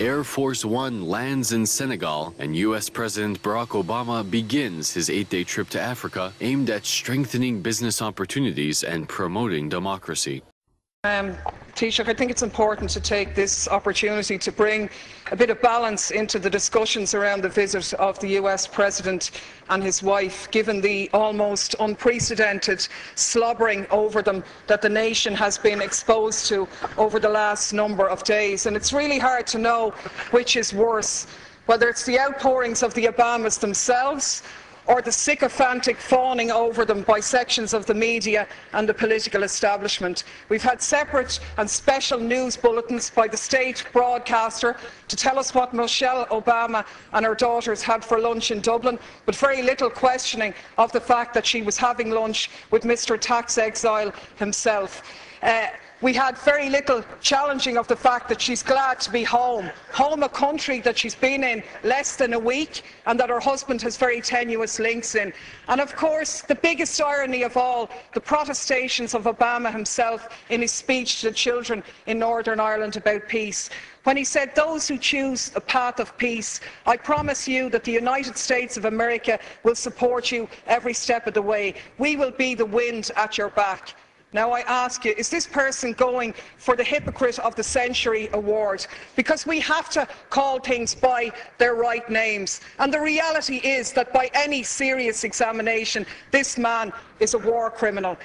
Air Force One lands in Senegal, and U.S. President Barack Obama begins his eight day trip to Africa aimed at strengthening business opportunities and promoting democracy. Um, Taoiseach, I think it's important to take this opportunity to bring a bit of balance into the discussions around the visit of the US President and his wife, given the almost unprecedented slobbering over them that the nation has been exposed to over the last number of days. And it's really hard to know which is worse, whether it's the outpourings of the Obamas themselves or the sycophantic fawning over them by sections of the media and the political establishment. We've had separate and special news bulletins by the state broadcaster to tell us what Michelle Obama and her daughters had for lunch in Dublin, but very little questioning of the fact that she was having lunch with Mr tax exile himself. Uh, we had very little challenging of the fact that she's glad to be home, home a country that she's been in less than a week and that her husband has very tenuous links in. And of course, the biggest irony of all, the protestations of Obama himself in his speech to the children in Northern Ireland about peace when he said, Those who choose a path of peace, I promise you that the United States of America will support you every step of the way. We will be the wind at your back. Now I ask you, is this person going for the Hypocrite of the Century award? Because we have to call things by their right names. And the reality is that by any serious examination, this man is a war criminal.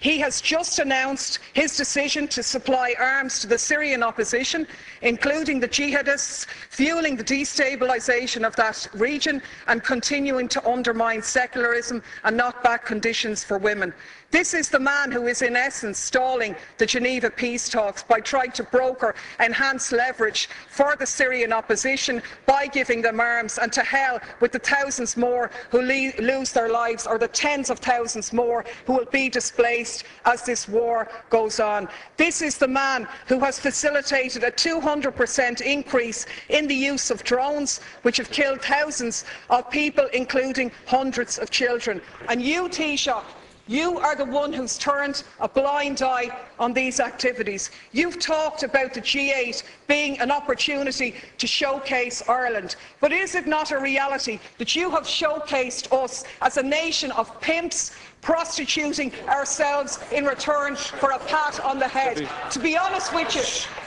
He has just announced his decision to supply arms to the Syrian opposition, including the jihadists, fueling the destabilisation of that region and continuing to undermine secularism and knock back conditions for women. This is the man who is, in essence, stalling the Geneva peace talks by trying to broker enhanced leverage for the Syrian opposition by giving them arms, and to hell with the thousands more who lose their lives or the tens of thousands more who will be displaced as this war goes on. This is the man who has facilitated a 200% increase in the use of drones, which have killed thousands of people, including hundreds of children. And you, Taoiseach, you are the one who's turned a blind eye on these activities. You've talked about the G8 being an opportunity to showcase Ireland. But is it not a reality that you have showcased us as a nation of pimps, prostituting ourselves in return for a pat on the head. To be honest with you,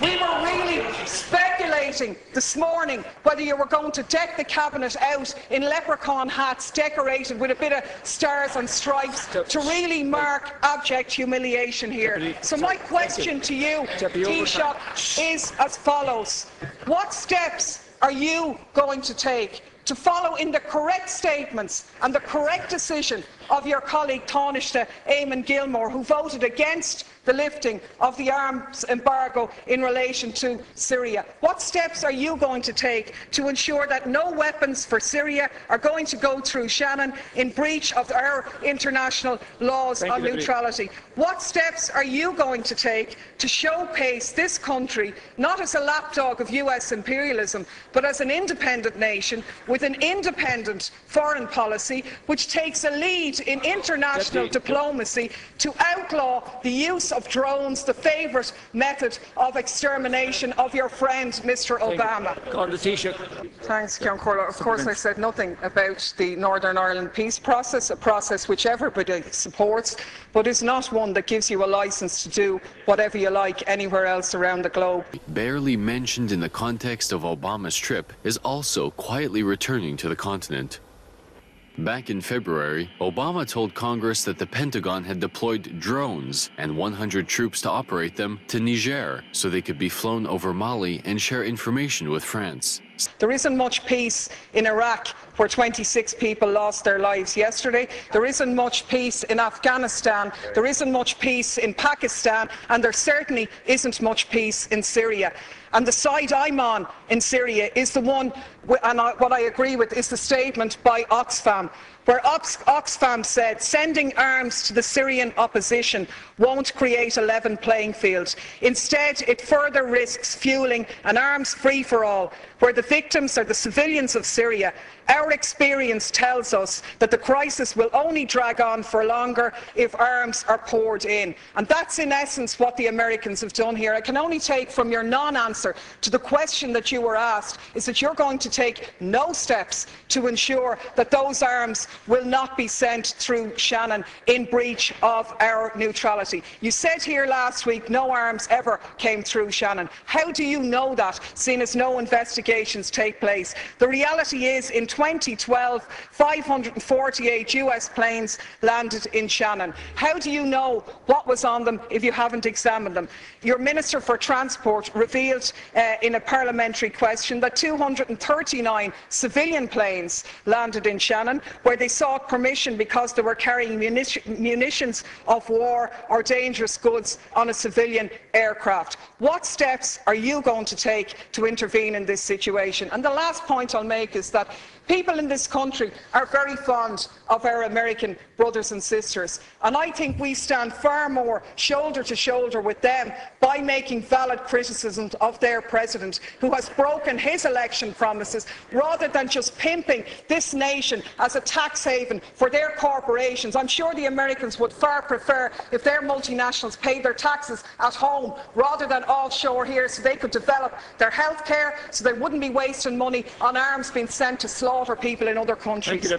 we were really speculating this morning whether you were going to deck the cabinet out in leprechaun hats decorated with a bit of stars and stripes to really mark abject humiliation here. So my question to you, Taoiseach, is as follows. What steps are you going to take to follow in the correct statements and the correct decision of your colleague Taoiseach Eamon Gilmore, who voted against the lifting of the arms embargo in relation to Syria. What steps are you going to take to ensure that no weapons for Syria are going to go through Shannon in breach of our international laws Thank on you, neutrality? What steps are you going to take to showcase this country not as a lapdog of US imperialism, but as an independent nation with an independent foreign policy which takes a lead in international Deputy. diplomacy to outlaw the use of drones, the favourite method of extermination of your friend, Mr Obama. Thanks, Ceann Comhairle. Of course, I said nothing about the Northern Ireland peace process, a process which everybody supports, but is not one that gives you a licence to do whatever you like anywhere else around the globe. Barely mentioned in the context of Obama's trip is also quietly returning to the continent. Back in February, Obama told Congress that the Pentagon had deployed drones and 100 troops to operate them to Niger so they could be flown over Mali and share information with France. There isn't much peace in Iraq, where 26 people lost their lives yesterday. There isn't much peace in Afghanistan. There isn't much peace in Pakistan. And there certainly isn't much peace in Syria. And the side I'm on in Syria is the one, and what I agree with is the statement by Oxfam, where Oxfam said sending arms to the Syrian opposition won't create a level playing field. Instead, it further risks fueling an arms free-for-all, where the victims are the civilians of Syria Our experience tells us that the crisis will only drag on for longer if arms are poured in. And that's in essence what the Americans have done here. I can only take from your non-answer to the question that you were asked is that you're going to take no steps to ensure that those arms will not be sent through Shannon in breach of our neutrality. You said here last week no arms ever came through Shannon. How do you know that, seeing as no take place? The reality is in 2012, 548 US planes landed in Shannon. How do you know what was on them if you haven't examined them? Your Minister for Transport revealed uh, in a parliamentary question that 239 civilian planes landed in Shannon, where they sought permission because they were carrying munitions of war or dangerous goods on a civilian aircraft. What steps are you going to take to intervene in this situation? And the last point I'll make is that People in this country are very fond of our American brothers and sisters, and I think we stand far more shoulder to shoulder with them by making valid criticisms of their president, who has broken his election promises, rather than just pimping this nation as a tax haven for their corporations. I'm sure the Americans would far prefer if their multinationals paid their taxes at home rather than offshore here so they could develop their health care, so they wouldn't be wasting money on arms being sent to slaughter slaughter people in other countries.